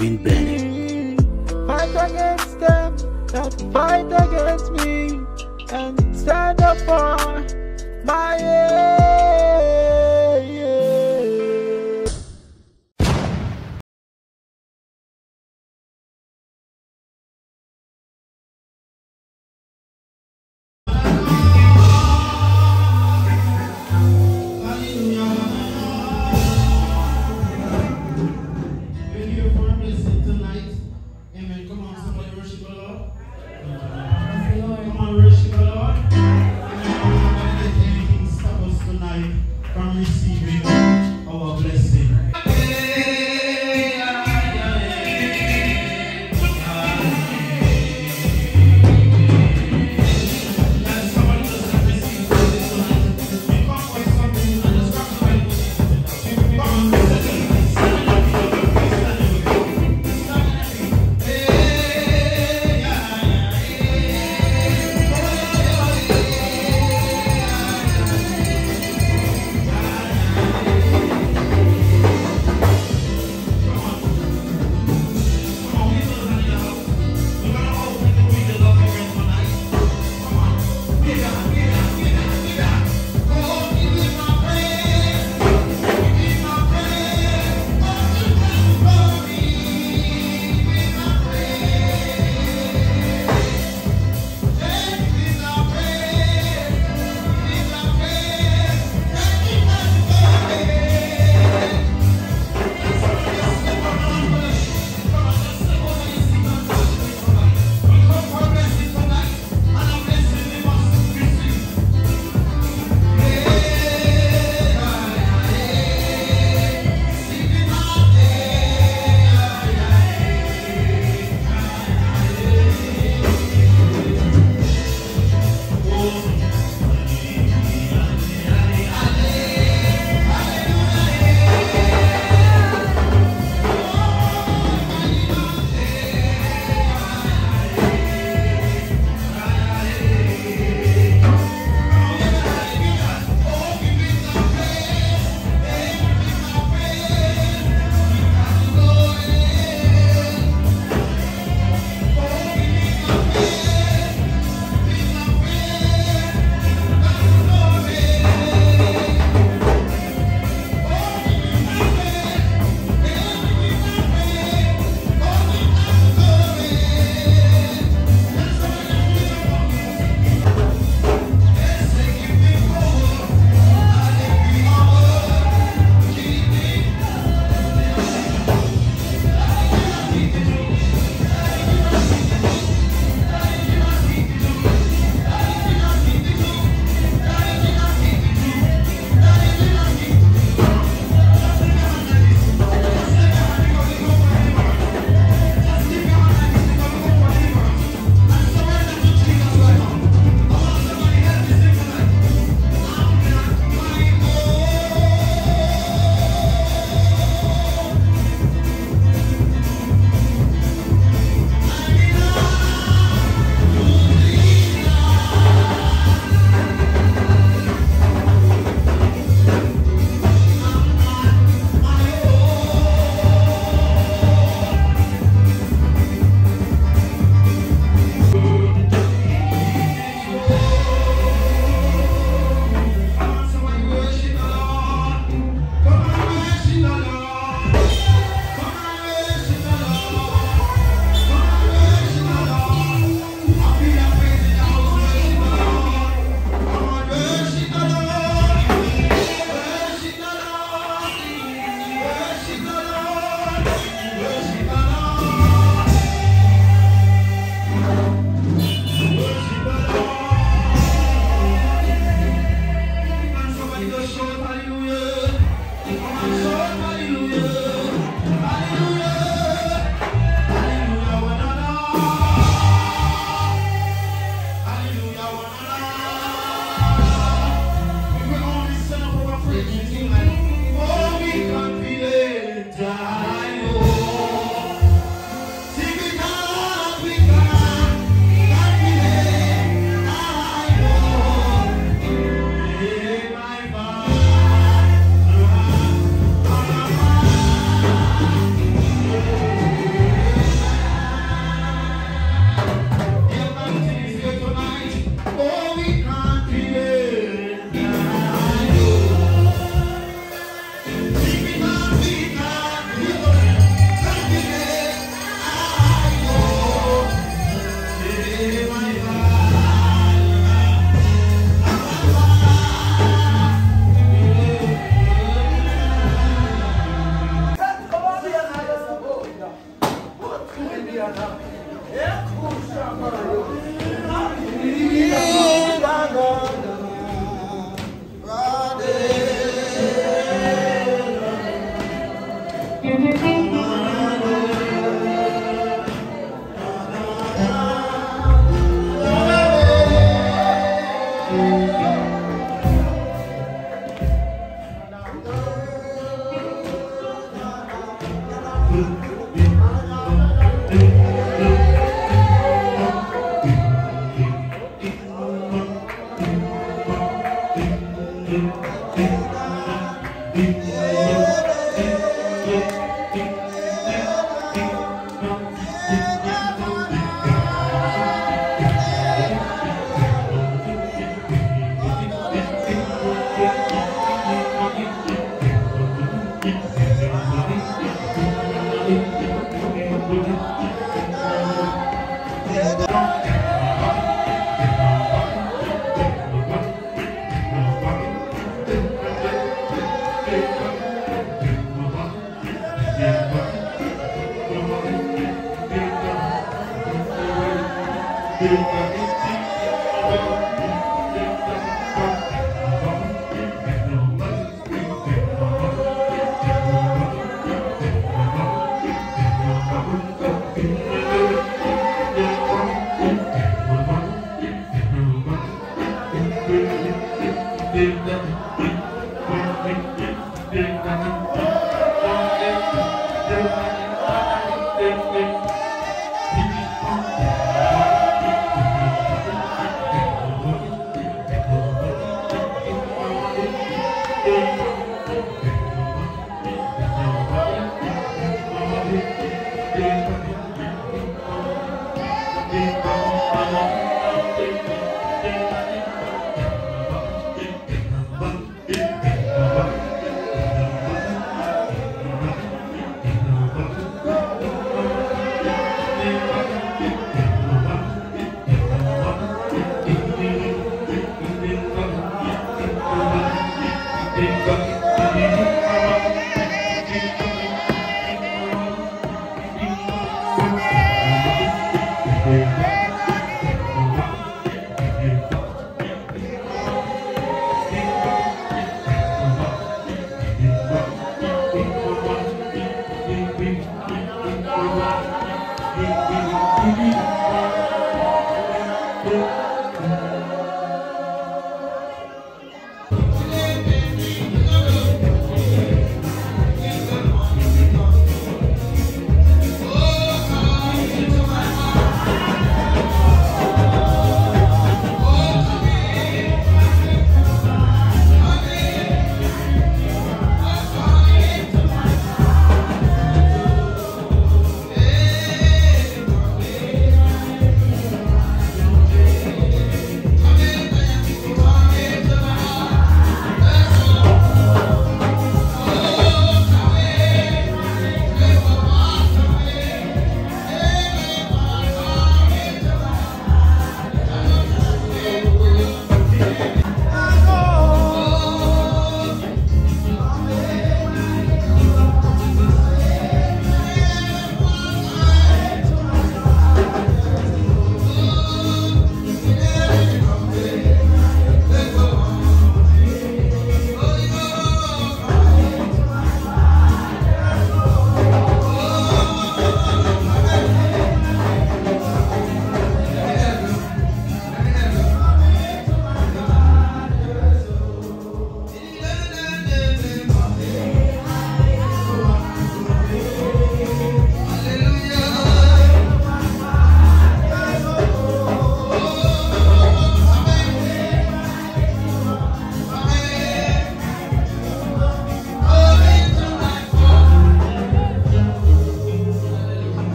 Bennett. Fight against them that fight against me and stand up for my aim.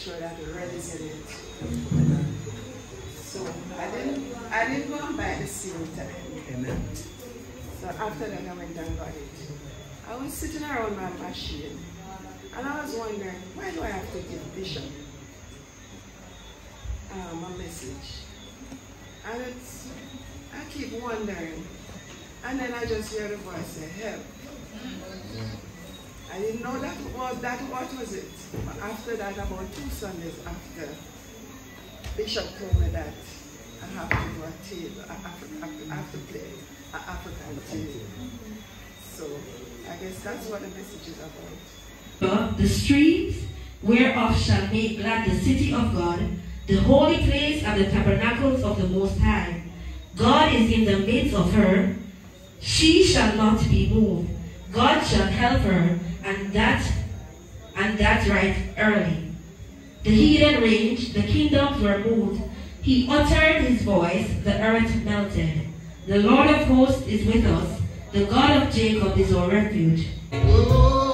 I must make sure that it. So I didn't I didn't go and buy the same time. Amen. So after that I went and got it. I was sitting around my machine and I was wondering, why do I have to give Bishop um, a message? And it's, I keep wondering. And then I just hear the voice say, help. I didn't know that was that what was it. But after that, about two Sundays after, Bishop told me that I have to do a table, I have to, I have to play an African tale. So I guess that's what the message is about. The streams whereof shall make glad the city of God, the holy place and the tabernacles of the Most High. God is in the midst of her. She shall not be moved. God shall help her, and that and that right early. The heathen raged, the kingdoms were moved. He uttered his voice, the earth melted. The Lord of hosts is with us. The God of Jacob is our refuge. Oh.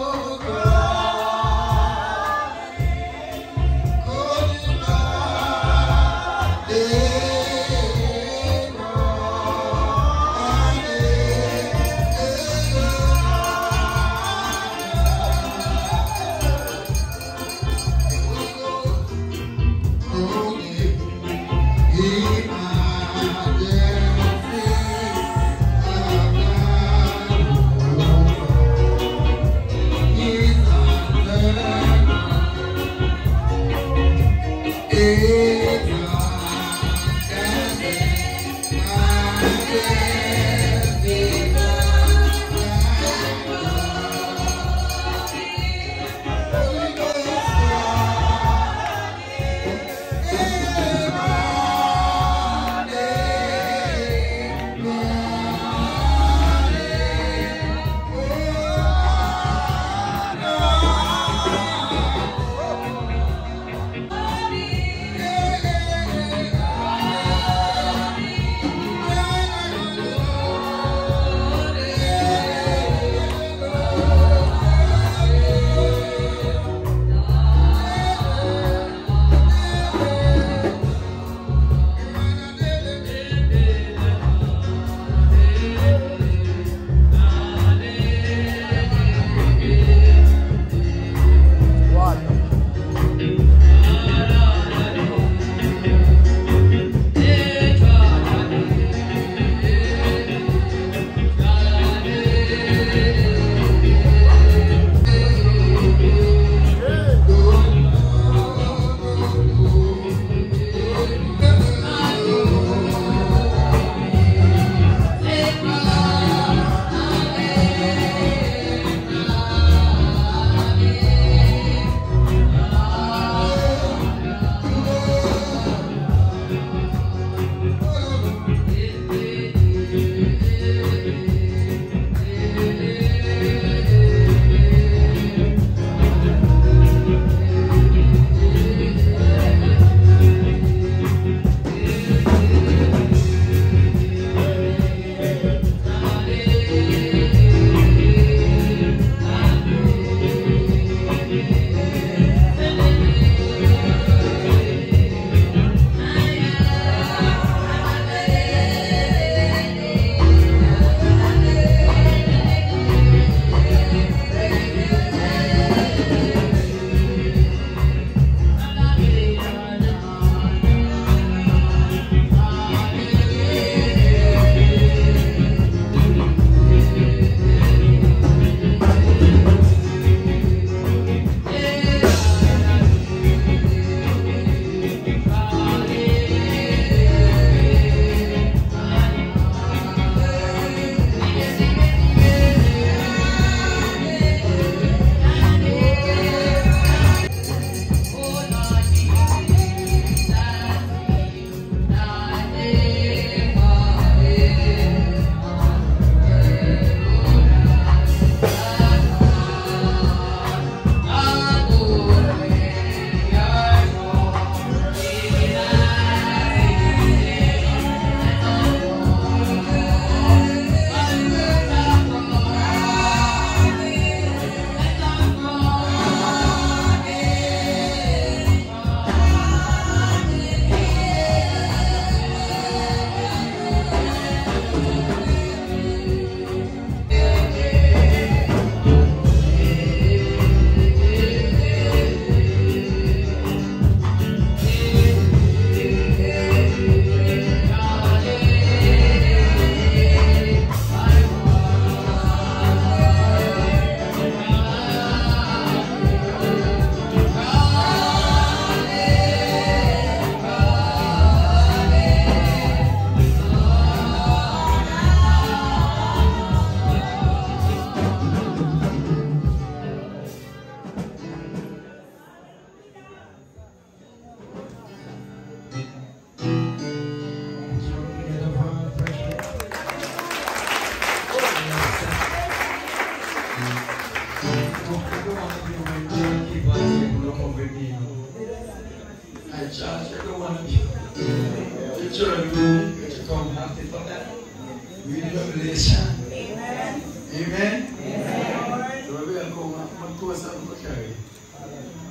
course I'm okay.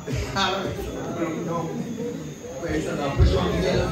I don't know. Wait, I push on together.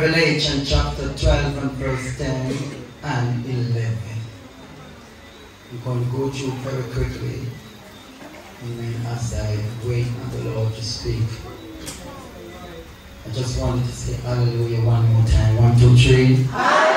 Revelation chapter 12 and verse 10 and 11. I'm going to go through very quickly. Amen. As I wait on the Lord to speak. I just wanted to say hallelujah one more time. One, two, three. Hallelujah.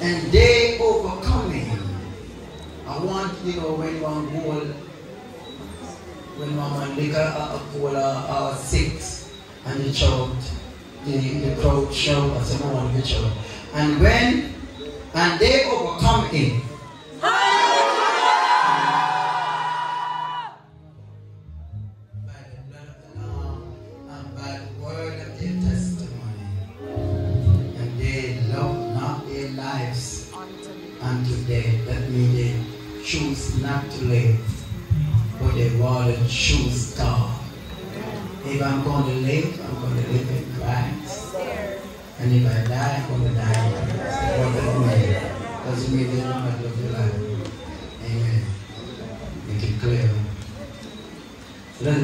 and they And they. I want, you know, when one goal, when one liquor a goal or six, and the shout, the, the crowd shout, as a man. And when, and they overcome him.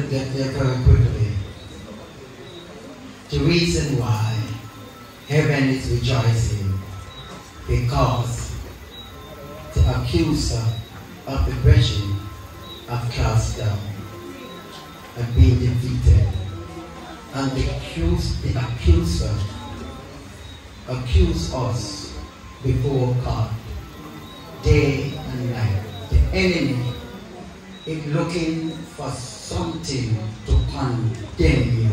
Get there very quickly. The reason why heaven is rejoicing because the accuser of the brethren have cast down and been defeated. And the, the accuser accuse us before God day and night. The enemy is looking for something to condemn you.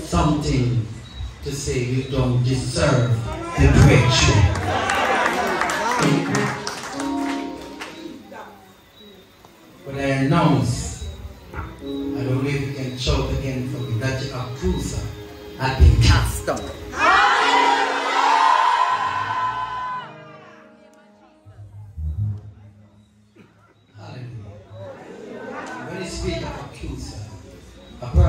Something to say you don't deserve the breakthrough. But I announce, I don't know if you can shout again for me, that the accuser has been cast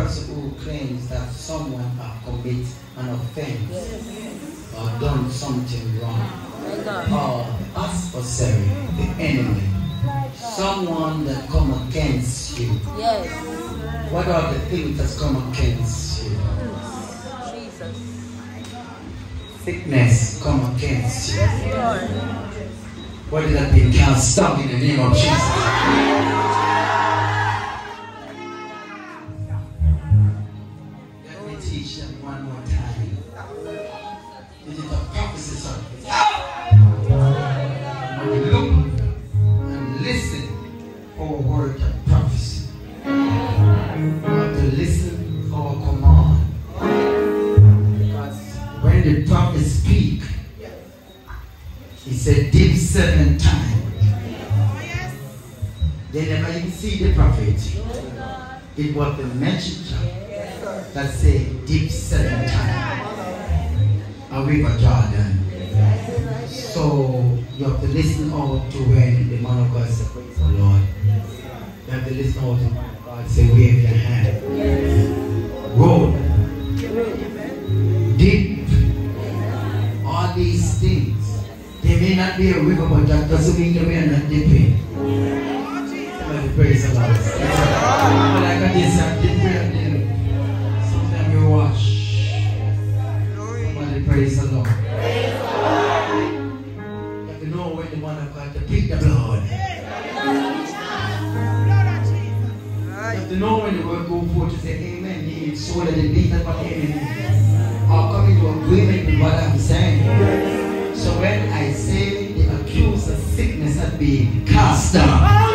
who claims that someone has committed an offense or done something wrong, or the adversary, the enemy, someone that come against you. Yes. What are the things that come against you? Jesus. Sickness come against you. Lord. What is that being cast down in the name of Jesus? The prophet speak, he said, dip seven times. They never even see the prophet. It was the messenger that said, dip seven times. A river Jordan. So you have to listen out to when the man of God said, praise the Lord. You have to listen out to God say, wave your hand. Roll. Deep. These things. They may not be a river, but that doesn't mean they are not dipping. Somebody praise the Lord. But like I did, I did pray and sometimes you wash. Somebody praise the Lord. You know when the man of to pick the blood. You have to know when the word go forth to say amen. It's so that it means that amen. I'll come into agreement with what I'm saying. So when I say the accused of sickness had been cast down.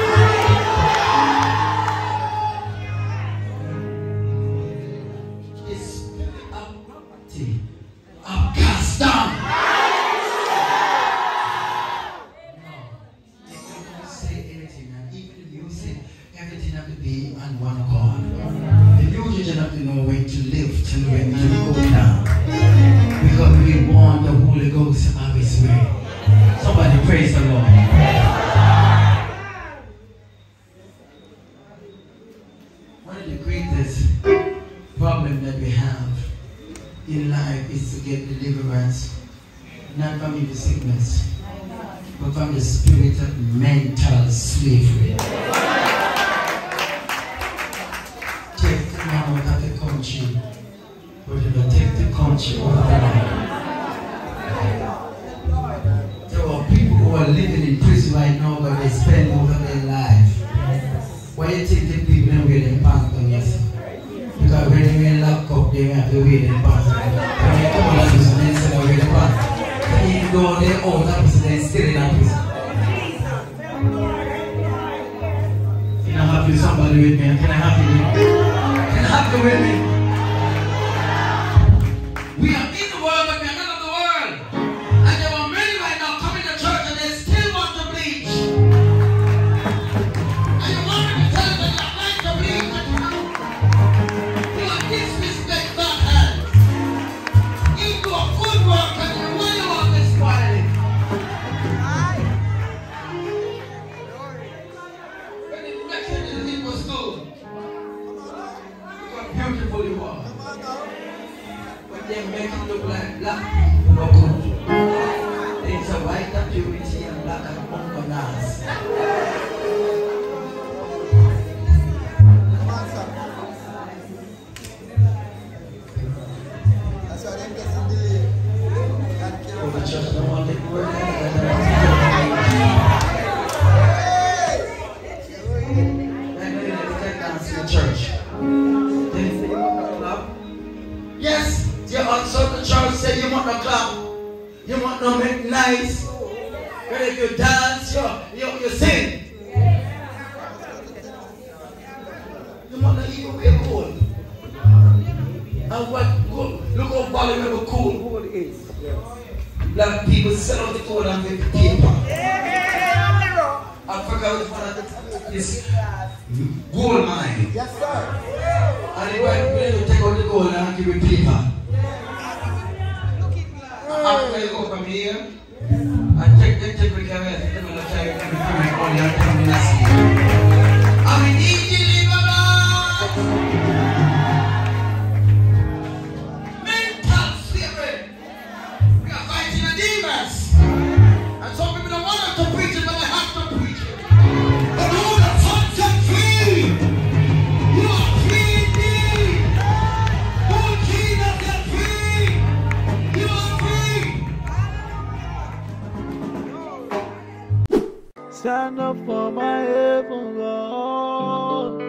volume of cool. Cool Black people sell out the cool and make the paper. I forgot what I gold mine. Yes, sir. And they were to take out the gold and give it paper. I'm go from here. I take the typical of it. I'm going to try to come to and come. I'm in need. stand up for my heaven, Lord.